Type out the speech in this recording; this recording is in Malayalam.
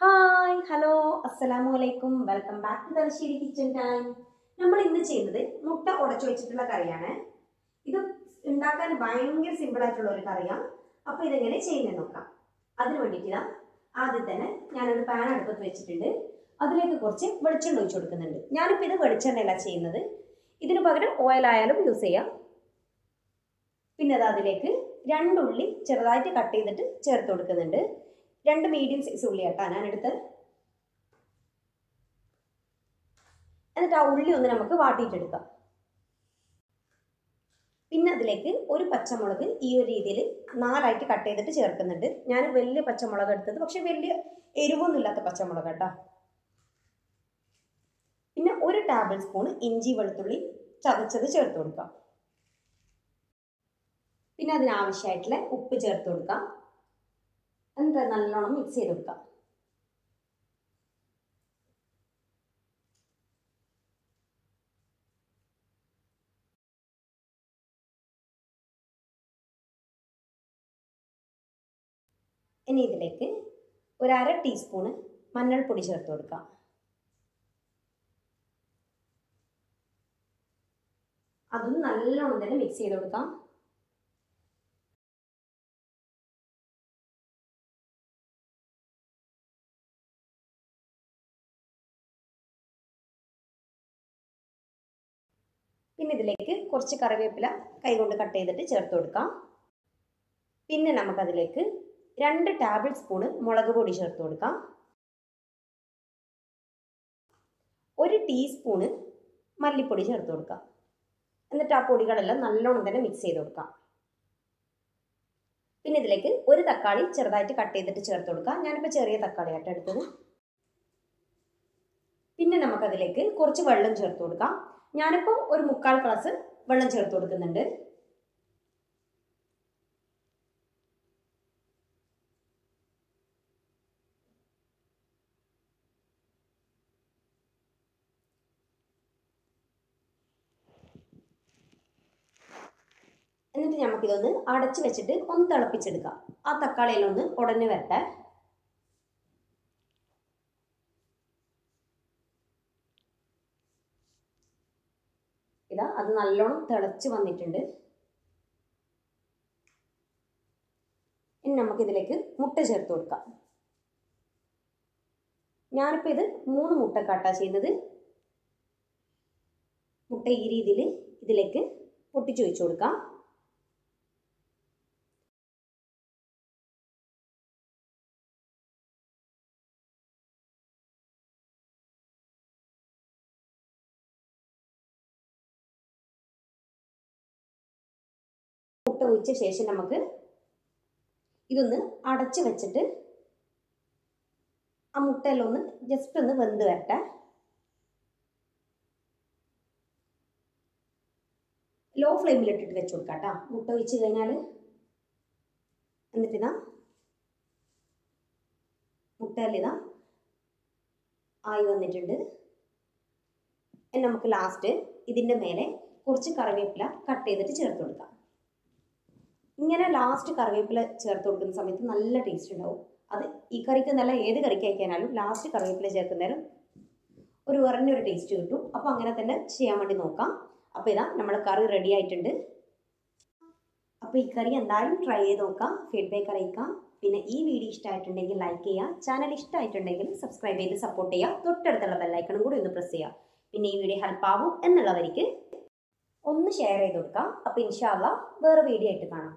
ഹായ് ഹലോ അസ്സലാമു അലൈക്കും welcome back to Thalassery kitchen time നമ്മൾ ഇന്ന് ചെയ്യുന്നത് മുട്ട ഉടച്ചു വെച്ചിട്ടുള്ള കറിയാണ്. ഇത് ഉണ്ടാക്കാൻ ഭയങ്കര സിമ്പിൾ ആയിട്ടുള്ള ഒരു കറിയാണ് അപ്പോൾ ഇതെങ്ങനെ ചെയ്യുന്നത് നോക്കാം. അതിന് വേണ്ടിയിട്ട് ആദ്യം തന്നെ ഞാനൊരു പാൻ അടുപ്പത്ത് വെച്ചിട്ടുണ്ട്. അതിലേക്ക് കുറച്ച് വെളിച്ചെണ്ണ ഒഴിച്ചു കൊടുക്കുന്നുണ്ട്. ഞാനിപ്പോൾ ഇത് വെളിച്ചെണ്ണയല്ല ചെയ്യുന്നത്. ഇതിന് പകരം ഓയിലായാലും യൂസ് ചെയ്യാം. പിന്നെ അത് അതിലേക്ക് രണ്ടുള്ളി ചെറുതായിട്ട് കട്ട് ചെയ്തിട്ട് ചേർത്ത് കൊടുക്കുന്നുണ്ട്. രണ്ട് മീഡിയം സൈസ് ഉള്ളി കേട്ടോ ഞാൻ എടുത്ത് എന്നിട്ട് ആ ഉള്ളി ഒന്ന് നമുക്ക് വാട്ടിയിട്ടെടുക്കാം. പിന്നെ അതിലേക്ക് ഒരു പച്ചമുളക് ഈ ഒരു രീതിയിൽ നാലായിട്ട് കട്ട് ചെയ്തിട്ട് ചേർക്കുന്നുണ്ട്. ഞാൻ വലിയ പച്ചമുളക് എടുത്തത് പക്ഷെ വലിയ എരിവൊന്നും ഇല്ലാത്ത പച്ചമുളക് കേട്ടോ. പിന്നെ ഒരു ടേബിൾ സ്പൂൺ ഇഞ്ചി വെളുത്തുള്ളി ചതച്ചത് ചേർത്ത് കൊടുക്കാം. പിന്നെ അതിനാവശ്യമായിട്ടുള്ള ഉപ്പ് ചേർത്ത് കൊടുക്കാം. നല്ലോണം മിക്സ് ചെയ്ത് കൊടുക്കാം ഇനി ഇതിലേക്ക് ഒരു അര ടീസ്പൂണ് മഞ്ഞൾപ്പൊടി ചേർത്ത് കൊടുക്കാം. അതും നല്ലോണം തന്നെ മിക്സ് ചെയ്ത് കൊടുക്കാം. പിന്നെ ഇതിലേക്ക് കുറച്ച് കറിവേപ്പില കൈകൊണ്ട് കട്ട് ചെയ്തിട്ട് ചേർത്ത് കൊടുക്കാം. പിന്നെ നമുക്കതിലേക്ക് രണ്ട് ടേബിൾ സ്പൂണ് മുളക് പൊടി ചേർത്ത് കൊടുക്കാം. ഒരു ടീസ്പൂണ് മല്ലിപ്പൊടി ചേർത്ത് കൊടുക്കാം. എന്നിട്ട് ആ പൊടികളെല്ലാം നല്ലോണം തന്നെ മിക്സ് ചെയ്ത് കൊടുക്കാം. പിന്നെ ഇതിലേക്ക് ഒരു തക്കാളി ചെറുതായിട്ട് കട്ട് ചെയ്തിട്ട് ചേർത്ത് കൊടുക്കാം. ഞാനിപ്പോൾ ചെറിയ തക്കാളി ആയിട്ട് എടുത്തത്. പിന്നെ നമുക്കതിലേക്ക് കുറച്ച് വെള്ളം ചേർത്ത് കൊടുക്കാം. ഞാനിപ്പോൾ ഒരു മുക്കാൽ ഗ്ലാസ് വെള്ളം ചേർത്ത് കൊടുക്കുന്നുണ്ട്. എന്നിട്ട് നമുക്കിതൊന്ന് അടച്ചു വെച്ചിട്ട് ഒന്ന് തിളപ്പിച്ചെടുക്കാം. ആ തക്കാളിയിലൊന്ന് ഉടനെ വരട്ടെ. ഇതാ അത് നല്ലോണം തിളച്ച് വന്നിട്ടുണ്ട്. ഇനി നമുക്കിതിലേക്ക് മുട്ട ചേർത്ത് കൊടുക്കാം. ഞാനിപ്പോൾ ഇത് മൂന്ന് മുട്ട കാട്ടാ ചെയ്യുന്നത്. മുട്ട ഈ രീതിയിൽ ഇതിലേക്ക് പൊട്ടിച്ചു വെച്ച് കൊടുക്കാം. ഒഴിച്ച ശേഷം നമുക്ക് ഇതൊന്ന് അടച്ചു വെച്ചിട്ട് ആ മുട്ടയെല്ലാം ഒന്ന് ജസ്റ്റ് ഒന്ന് വെന്ത് വരട്ടെ. ലോ ഫ്ലെയിമിൽ ഇട്ടിട്ട് വെച്ച് കൊടുക്കാം കേട്ടോ മുട്ട ഒഴിച്ച് കഴിഞ്ഞാൽ എന്നിട്ടിതാ മുട്ടയിലിതാ ആയി വന്നിട്ടുണ്ട്. നമുക്ക് ലാസ്റ്റ് ഇതിന്റെ മേലെ കുറച്ച് കറിവേപ്പില കട്ട് ചെയ്തിട്ട് ചേർത്ത് കൊടുക്കാം. ഇങ്ങനെ ലാസ്റ്റ് കറിവേപ്പില ചേർത്ത് കൊടുക്കുന്ന സമയത്ത് നല്ല ടേസ്റ്റ് ഉണ്ടാവും. അത് ഈ കറിക്ക് നല്ല ഏത് കറിക്ക് അയക്കാനാലും ലാസ്റ്റ് കറിവേപ്പില ചേർക്കുന്നേരം ഒരു ഉറഞ്ഞൊരു ടേസ്റ്റ് കിട്ടും. അപ്പോൾ അങ്ങനെ തന്നെ ചെയ്യാൻ വേണ്ടി നോക്കാം. അപ്പോൾ ഇതാ നമ്മൾ കറി റെഡി ആയിട്ടുണ്ട്. അപ്പോൾ ഈ കറി എന്തായാലും ട്രൈ ചെയ്ത് നോക്കാം. ഫീഡ്ബാക്ക് അറിയിക്കാം. പിന്നെ ഈ വീഡിയോ ഇഷ്ടമായിട്ടുണ്ടെങ്കിൽ ലൈക്ക് ചെയ്യുക. ചാനൽ ഇഷ്ടമായിട്ടുണ്ടെങ്കിൽ സബ്സ്ക്രൈബ് ചെയ്ത് സപ്പോർട്ട് ചെയ്യുക. തൊട്ടടുത്തുള്ള ബെല്ലൈക്കണും കൂടി ഒന്ന് പ്രസ് ചെയ്യുക. പിന്നെ ഈ വീഡിയോ ഹെൽപ്പ് ആവും എന്നുള്ളവർക്ക് ഒന്ന് ഷെയർ ചെയ്ത് കൊടുക്കാം. അപ്പോൾ ഇൻഷാല്ല വേറെ വീഡിയോ ആയിട്ട് കാണാം.